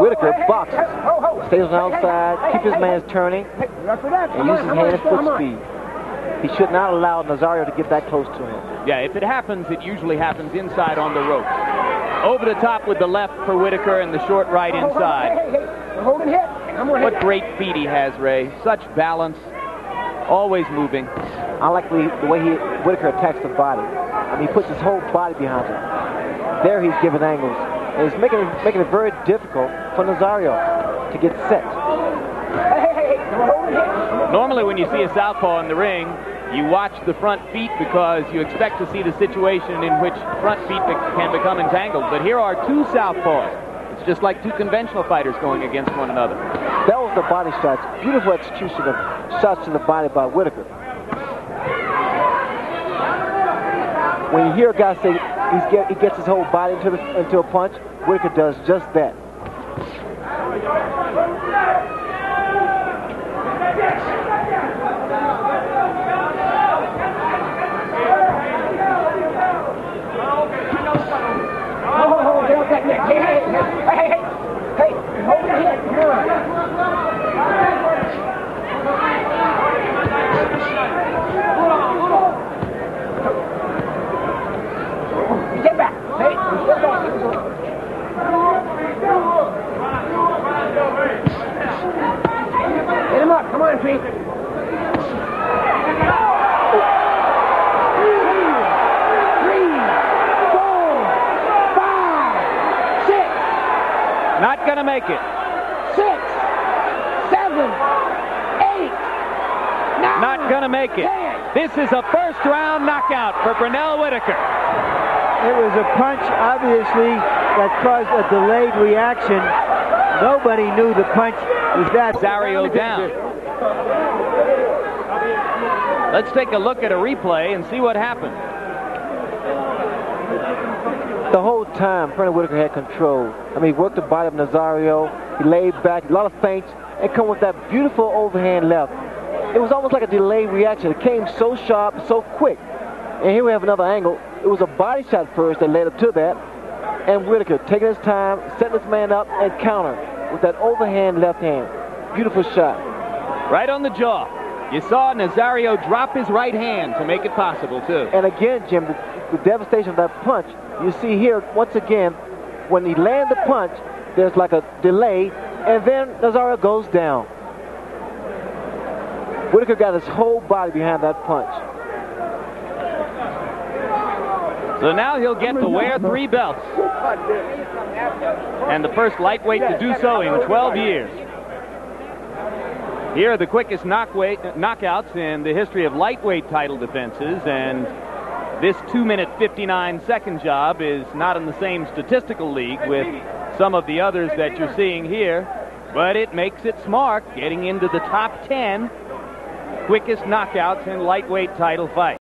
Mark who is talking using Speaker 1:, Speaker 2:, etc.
Speaker 1: Whitaker boxes. Stays on the outside, keep his man turning, and uses hand and foot speed. He should not allow Nazario to get that close to him.
Speaker 2: Yeah, if it happens, it usually happens inside on the ropes. Over the top with the left for Whitaker and the short right inside. What great feet he has, Ray. Such balance, always moving.
Speaker 1: I like the, the way he Whitaker attacks the body. I mean, he puts his whole body behind it. There he's giving angles. And he's making it, making it very difficult for Nazario to get set.
Speaker 2: Normally when you see a southpaw in the ring, you watch the front feet because you expect to see the situation in which front feet can become entangled. But here are two southpaws. It's just like two conventional fighters going against one another.
Speaker 1: That was the body shots. Beautiful execution of shots to the body by Whitaker. When you hear a guy say get, he gets his whole body into, the, into a punch, Whitaker does just that.
Speaker 2: Make it.
Speaker 3: Six, seven, eight, nine,
Speaker 2: Not going to make it.
Speaker 3: Ten.
Speaker 2: This is a first round knockout for Pernell Whitaker.
Speaker 4: It was a punch, obviously, that caused a delayed reaction. Nobody knew the punch was that.
Speaker 2: Zario down. Let's take a look at a replay and see what happened.
Speaker 1: The whole time, Pernell Whitaker had control. I mean, he worked the body of Nazario. He laid back, a lot of feints, and come with that beautiful overhand left. It was almost like a delayed reaction. It came so sharp, so quick. And here we have another angle. It was a body shot first that led up to that. And Whitaker taking his time, setting his man up, and counter with that overhand left hand. Beautiful shot.
Speaker 2: Right on the jaw. You saw Nazario drop his right hand to make it possible, too.
Speaker 1: And again, Jim, the, the devastation of that punch, you see here, once again, when he lands the punch, there's like a delay, and then Nazario goes down. Whitaker got his whole body behind that punch.
Speaker 2: So now he'll get to wear three belts. And the first lightweight to do so in 12 years. Here are the quickest knockouts in the history of lightweight title defenses, and this 2 minute 59 second job is not in the same statistical league with some of the others that you're seeing here, but it makes its mark getting into the top 10 quickest knockouts in lightweight title fights.